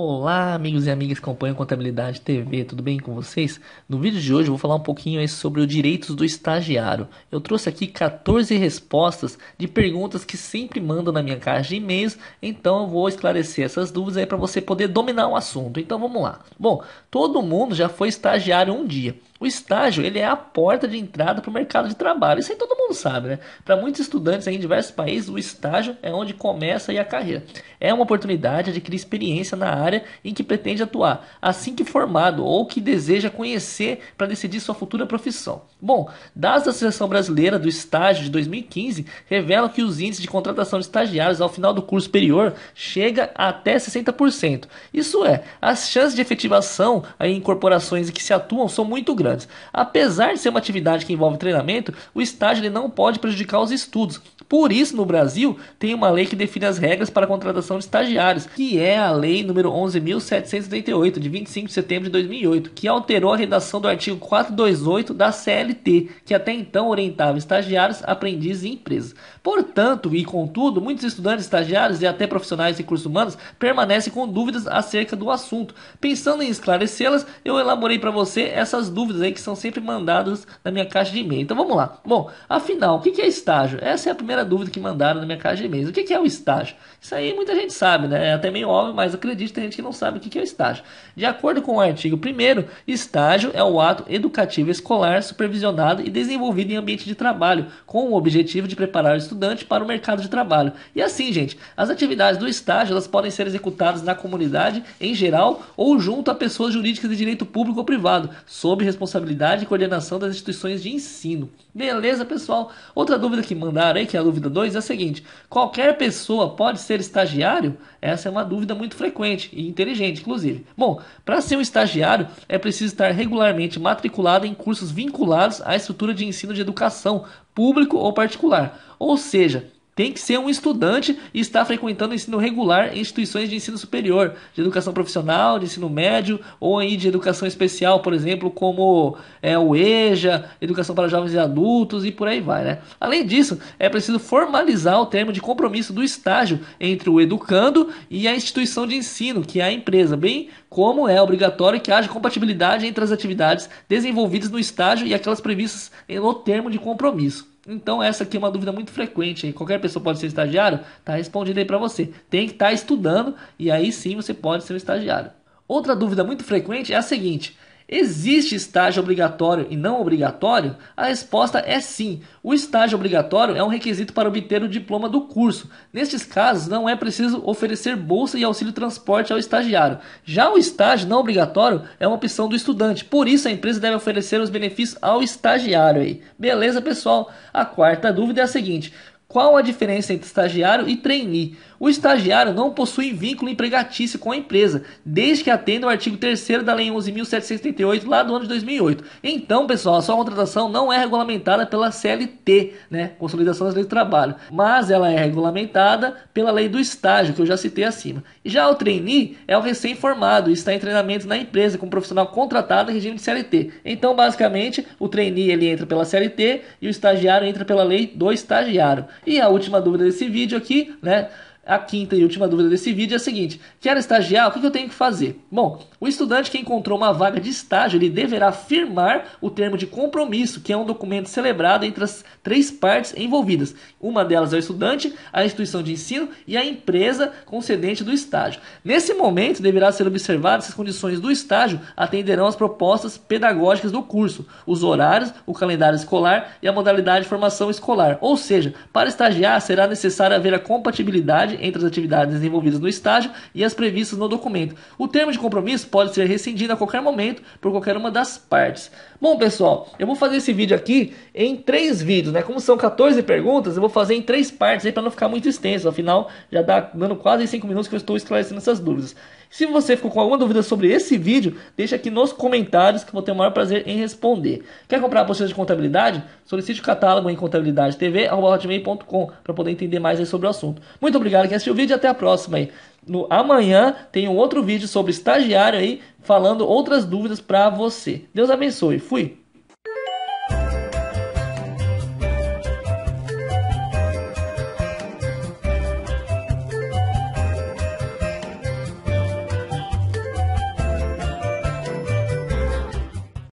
Olá, amigos e amigas que acompanham Contabilidade TV, tudo bem com vocês? No vídeo de hoje eu vou falar um pouquinho sobre os direitos do estagiário. Eu trouxe aqui 14 respostas de perguntas que sempre mandam na minha caixa de e-mails, então eu vou esclarecer essas dúvidas aí para você poder dominar o assunto. Então vamos lá. Bom, todo mundo já foi estagiário um dia. O estágio ele é a porta de entrada para o mercado de trabalho. Isso aí todo mundo sabe, né? Para muitos estudantes em diversos países, o estágio é onde começa a carreira. É uma oportunidade de adquirir experiência na área em que pretende atuar, assim que formado ou que deseja conhecer para decidir sua futura profissão. Bom, dados da Associação Brasileira do Estágio de 2015 revelam que os índices de contratação de estagiários ao final do curso superior chega a até 60%. Isso é, as chances de efetivação em corporações que se atuam são muito grandes Apesar de ser uma atividade que envolve treinamento, o estágio ele não pode prejudicar os estudos. Por isso, no Brasil, tem uma lei que define as regras para a contratação de estagiários, que é a Lei número 11.738, de 25 de setembro de 2008, que alterou a redação do artigo 428 da CLT, que até então orientava estagiários, aprendizes e empresas. Portanto, e contudo, muitos estudantes, estagiários e até profissionais de recursos humanos permanecem com dúvidas acerca do assunto. Pensando em esclarecê-las, eu elaborei para você essas dúvidas aí que são sempre mandadas na minha caixa de e-mail. Então vamos lá. Bom, afinal, o que é estágio? Essa é a primeira dúvida que mandaram na minha caixa de e-mails. O que é o estágio? Isso aí muita gente sabe, né? É até meio óbvio, mas acredito que tem gente que não sabe o que é o estágio. De acordo com o artigo 1, estágio é o ato educativo escolar supervisionado e desenvolvido em ambiente de trabalho, com o objetivo de preparar o estudante para o mercado de trabalho. E assim, gente, as atividades do estágio elas podem ser executadas na comunidade em geral ou junto a pessoas jurídicas de direito público ou privado, sob responsabilidade e coordenação das instituições de ensino. Beleza, pessoal? Outra dúvida que mandaram aí, que é a dúvida 2, é a seguinte: qualquer pessoa pode ser estagiário? Essa é uma dúvida muito frequente e inteligente, inclusive. Bom, para ser um estagiário é preciso estar regularmente matriculado em cursos vinculados à estrutura de ensino de educação, público ou particular. Ou seja, tem que ser um estudante e estar frequentando ensino regular em instituições de ensino superior, de educação profissional, de ensino médio ou aí de educação especial, por exemplo, como é, o EJA, educação para jovens e adultos e por aí vai, né? Além disso, é preciso formalizar o termo de compromisso do estágio entre o educando e a instituição de ensino, que é a empresa, bem como é obrigatório que haja compatibilidade entre as atividades desenvolvidas no estágio e aquelas previstas no termo de compromisso. Então essa aqui é uma dúvida muito frequente. Qualquer pessoa pode ser estagiário? Tá respondido aí para você. Tem que estar tá estudando e aí sim você pode ser um estagiário. Outra dúvida muito frequente é a seguinte: Existe estágio obrigatório e não obrigatório? A resposta é sim. O estágio obrigatório é um requisito para obter o diploma do curso. Nestes casos, não é preciso oferecer bolsa e auxílio transporte ao estagiário. Já o estágio não obrigatório é uma opção do estudante, por isso a empresa deve oferecer os benefícios ao estagiário aí. Beleza, pessoal? A quarta dúvida é a seguinte: qual a diferença entre estagiário e trainee? O estagiário não possui vínculo empregatício com a empresa, desde que atenda ao artigo 3 da Lei 11.738, lá do ano de 2008. Então, pessoal, a sua contratação não é regulamentada pela CLT, né? Consolidação das Leis do Trabalho, mas ela é regulamentada pela Lei do Estágio, que eu já citei acima. Já o trainee é o recém-formado e está em treinamento na empresa, como profissional contratado em regime de CLT. Então, basicamente, o trainee ele entra pela CLT e o estagiário entra pela Lei do Estagiário. E a última dúvida desse vídeo aqui, né? A quinta e última dúvida desse vídeo é a seguinte: quero estagiar, o que eu tenho que fazer? Bom, o estudante que encontrou uma vaga de estágio, ele deverá firmar o termo de compromisso, que é um documento celebrado entre as três partes envolvidas. Uma delas é o estudante, a instituição de ensino e a empresa concedente do estágio. Nesse momento, deverá ser observado se as condições do estágio atenderão às propostas pedagógicas do curso, os horários, o calendário escolar e a modalidade de formação escolar. Ou seja, para estagiar será necessário haver a compatibilidade entre as atividades desenvolvidas no estágio e as previstas no documento. O termo de compromisso pode ser rescindido a qualquer momento por qualquer uma das partes. Bom, pessoal, eu vou fazer esse vídeo aqui em três vídeos, né? Como são 14 perguntas, eu vou fazer em três partes aí para não ficar muito extenso. Afinal, já dá dando quase 5 minutos que eu estou esclarecendo essas dúvidas. Se você ficou com alguma dúvida sobre esse vídeo, deixa aqui nos comentários que eu vou ter o maior prazer em responder. Quer comprar a apostila de contabilidade? Solicite o catálogo em contabilidade.tv@hotmail.com para poder entender mais sobre o assunto. Muito obrigado que assistiu o vídeo e até a próxima aí. No amanhã tem um outro vídeo sobre estagiário aí falando outras dúvidas para você. Deus abençoe. Fui.